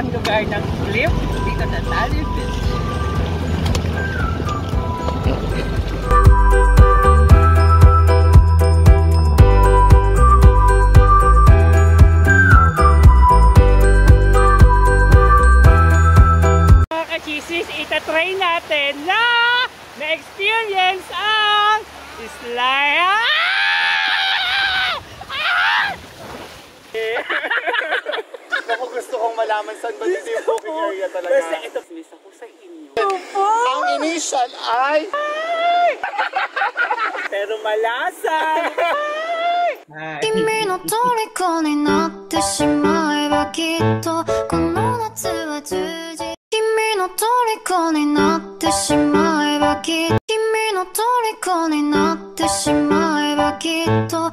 ang lugar ng cliff dito sa Tally Beach. Mga kachisis, itatry natin na na-experience ang slime malaman saan ba dito yung booking area talaga. Basta ito, miss ako sa inyo. Ang initial ay... Pero malasa. 君の虜になってしまえばきっとこの夏は充実君の虜になってしまえばきっと君の虜になってしまえばきっと